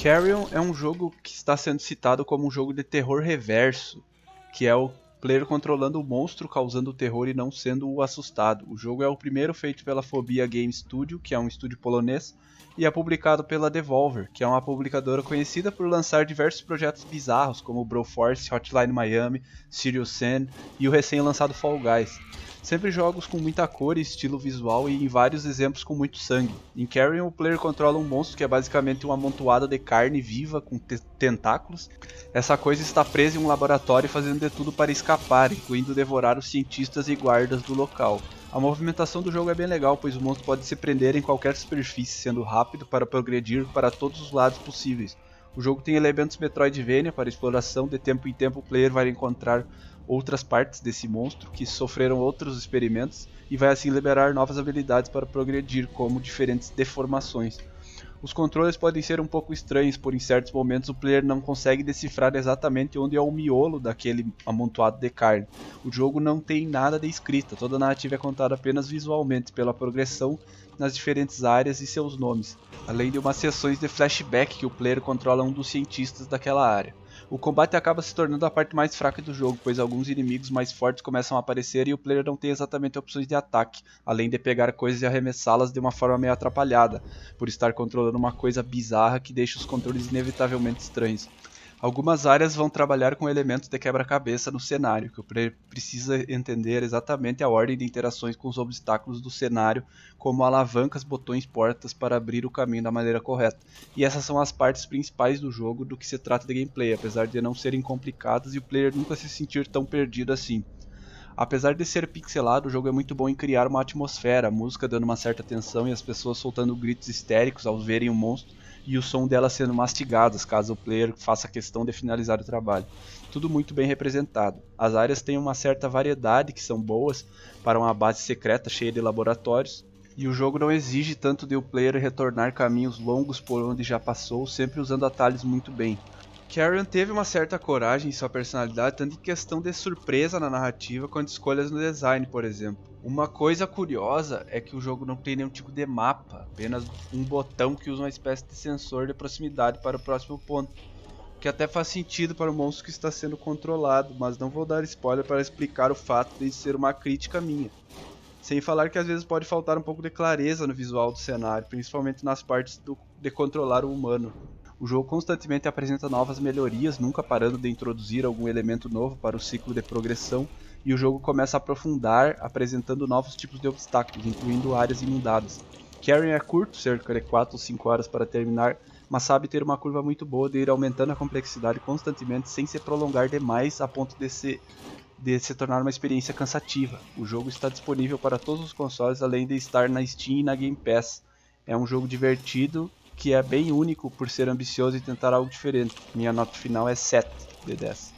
Carrion é um jogo que está sendo citado como um jogo de terror reverso, que é o player controlando o monstro causando terror e não sendo o assustado. O jogo é o primeiro feito pela Phobia Game Studio, que é um estúdio polonês, e é publicado pela Devolver, que é uma publicadora conhecida por lançar diversos projetos bizarros como Broforce, Hotline Miami, Serious Sam e o recém-lançado Fall Guys. Sempre jogos com muita cor e estilo visual e em vários exemplos com muito sangue. Em Carrion, o player controla um monstro que é basicamente uma amontoada de carne viva com tentáculos. Essa coisa está presa em um laboratório fazendo de tudo para escapar, incluindo devorar os cientistas e guardas do local. A movimentação do jogo é bem legal, pois o monstro pode se prender em qualquer superfície, sendo rápido para progredir para todos os lados possíveis. O jogo tem elementos Metroidvania para exploração, de tempo em tempo o player vai encontrar outras partes desse monstro que sofreram outros experimentos e vai assim liberar novas habilidades para progredir, como diferentes deformações. Os controles podem ser um pouco estranhos, por em certos momentos o player não consegue decifrar exatamente onde é o miolo daquele amontoado de carne. O jogo não tem nada de escrita, toda a narrativa é contada apenas visualmente pela progressão nas diferentes áreas e seus nomes, além de umas sessões de flashback que o player controla um dos cientistas daquela área. O combate acaba se tornando a parte mais fraca do jogo, pois alguns inimigos mais fortes começam a aparecer e o player não tem exatamente opções de ataque, além de pegar coisas e arremessá-las de uma forma meio atrapalhada, por estar controlando uma coisa bizarra que deixa os controles inevitavelmente estranhos. Algumas áreas vão trabalhar com elementos de quebra-cabeça no cenário, que o player precisa entender exatamente a ordem de interações com os obstáculos do cenário, como alavancas, botões, portas para abrir o caminho da maneira correta. E essas são as partes principais do jogo do que se trata de gameplay, apesar de não serem complicadas e o player nunca se sentir tão perdido assim. Apesar de ser pixelado, o jogo é muito bom em criar uma atmosfera, a música dando uma certa tensão e as pessoas soltando gritos histéricos ao verem o monstro e o som dela sendo mastigadas, caso o player faça questão de finalizar o trabalho. Tudo muito bem representado. As áreas têm uma certa variedade que são boas para uma base secreta cheia de laboratórios, e o jogo não exige tanto de o player retornar caminhos longos por onde já passou, sempre usando atalhos muito bem. Carrion teve uma certa coragem em sua personalidade, tanto em questão de surpresa na narrativa quanto escolhas no design, por exemplo. Uma coisa curiosa é que o jogo não tem nenhum tipo de mapa, apenas um botão que usa uma espécie de sensor de proximidade para o próximo ponto. Que até faz sentido para o monstro que está sendo controlado, mas não vou dar spoiler para explicar o fato de ser uma crítica minha. Sem falar que às vezes pode faltar um pouco de clareza no visual do cenário, principalmente nas partes do, de controlar o humano. O jogo constantemente apresenta novas melhorias, nunca parando de introduzir algum elemento novo para o ciclo de progressão, e o jogo começa a aprofundar, apresentando novos tipos de obstáculos, incluindo áreas inundadas. Carrion é curto, cerca de 4 ou 5 horas para terminar, mas sabe ter uma curva muito boa de ir aumentando a complexidade constantemente sem se prolongar demais a ponto de se, de se tornar uma experiência cansativa. O jogo está disponível para todos os consoles, além de estar na Steam e na Game Pass. É um jogo divertido que é bem único por ser ambicioso e tentar algo diferente. Minha nota final é 7 de 10.